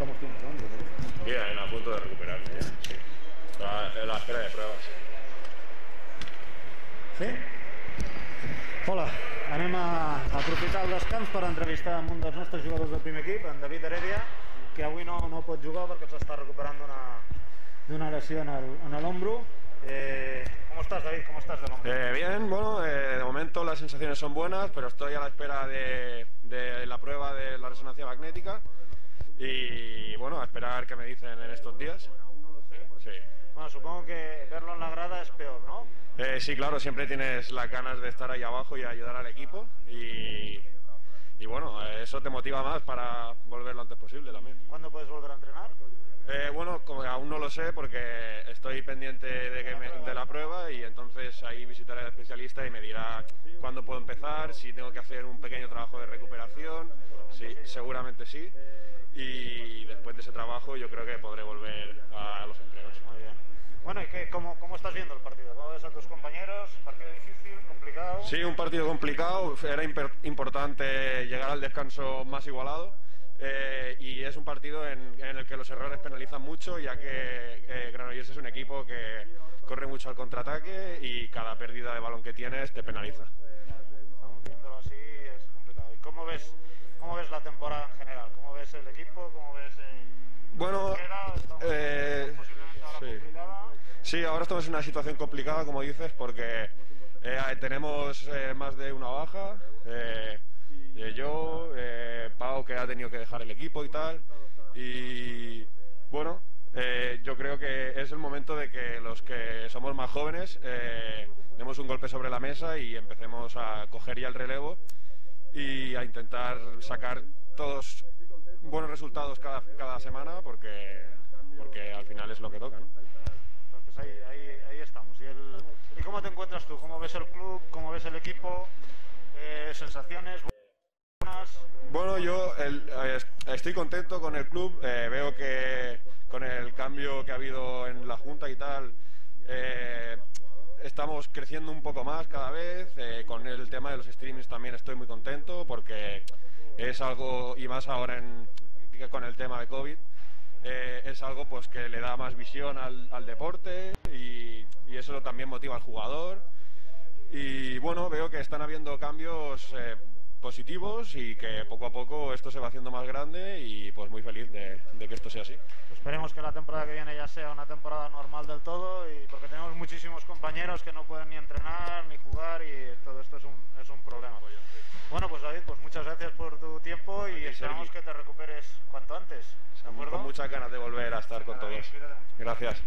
estamos triunfando. ¿no? Bien, a punto de recuperarme. Sí. La, la espera de pruebas. Sí? Hola, anem a aprofitar el descans per entrevistar amb un dels nostres jugadors del primer equip, en David Heredia, que avui no, no pot jugar perquè s'està recuperant d'una lesió en l'ombro. Eh, ¿Cómo estás, David? ¿Cómo estás del hombro? Eh, bien, bueno, eh, de momento las sensaciones son buenas, pero estoy a la espera de, de la prueba de la resonancia magnética y bueno, a esperar qué me dicen en estos días. Sí. Bueno, supongo que verlo en la grada es peor, ¿no? Eh, sí, claro, siempre tienes las ganas de estar ahí abajo y ayudar al equipo y, y bueno, eso te motiva más para volver lo antes posible también. ¿Cuándo puedes volver a entrenar? Eh, bueno, como aún no lo sé porque estoy pendiente de, que me- de la y entonces ahí visitaré al especialista y me dirá cuándo puedo empezar, si tengo que hacer un pequeño trabajo de recuperación, sí, seguramente sí. Y después de ese trabajo yo creo que podré volver a los entrenos. Muy bien. Bueno, ¿y qué, cómo, cómo estás viendo el partido? ¿Cómo ves a tus compañeros? ¿Partido difícil, complicado? Sí, un partido complicado, era importante llegar al descanso más igualado eh, y es un partido en, en el que los errores penalizan mucho ya que eh, Granollers es un equipo que corre mucho al contraataque y cada pérdida de balón que tienes te penaliza. Estamos viéndolo así, es complicado. ¿Y cómo ves, cómo ves la temporada en general? ¿Cómo ves el equipo? ¿Cómo ves eh, Bueno, eh, sí. Sí, ahora estamos en una situación complicada, como dices, porque eh, tenemos eh, más de una baja. eh, eh, yo, eh, Pau, que ha tenido que dejar el equipo y tal. Y bueno, eh, yo creo que es el momento de que los que somos más jóvenes eh, demos un golpe sobre la mesa y empecemos a coger ya el relevo y a intentar sacar todos buenos resultados cada, cada semana porque, porque al final es lo que toca. ¿no? Entonces ahí, ahí, ahí estamos. ¿Y, el, ¿Y cómo te encuentras tú? ¿Cómo ves el club? ¿Cómo ves el equipo? Eh, ¿Sensaciones buenas? Bueno, yo el- eh, estoy contento con el club. eh, veo que con el cambio que ha habido en la Junta y tal, eh, estamos creciendo un poco más cada vez. eh, con el tema de los streamings también estoy muy contento porque es algo, y más ahora en, con el tema de COVID, eh, es algo pues que le da más visión al, deporte y, eso también motiva al jugador. Y bueno, veo que están habiendo cambios positivos y que poco a poco esto se va haciendo más grande y pues muy feliz de, de que esto sea así. Esperemos que la temporada que viene ya sea una temporada normal del todo y porque tenemos muchísimos compañeros que no pueden ni entrenar ni jugar y todo esto es un, es un problema. Bueno, pues David, pues muchas gracias por tu tiempo y esperamos Sergi. que te recuperes cuanto antes. ¿De acuerdo? Con muchas ganas de volver a estar con todos. Gracias.